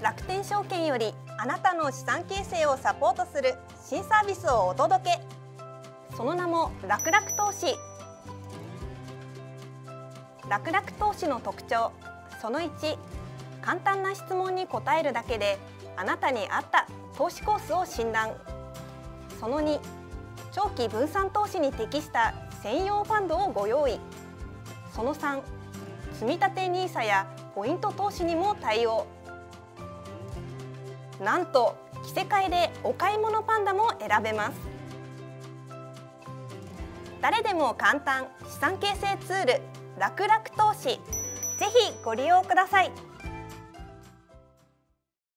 楽天証券よりあなたの資産形成をサポートする新サービスをお届け。その名も楽々投資。楽々投資の特徴。その1簡単な質問に答えるだけであなたに合った投資コースを診断。その2長期分散投資に適した専用ファンドをご用意。その3積立 NISA やポイント投資にも対応。なんと着せ替えでお買い物パンダも選べます。誰でも簡単資産形成ツール楽々投資。ぜひご利用ください。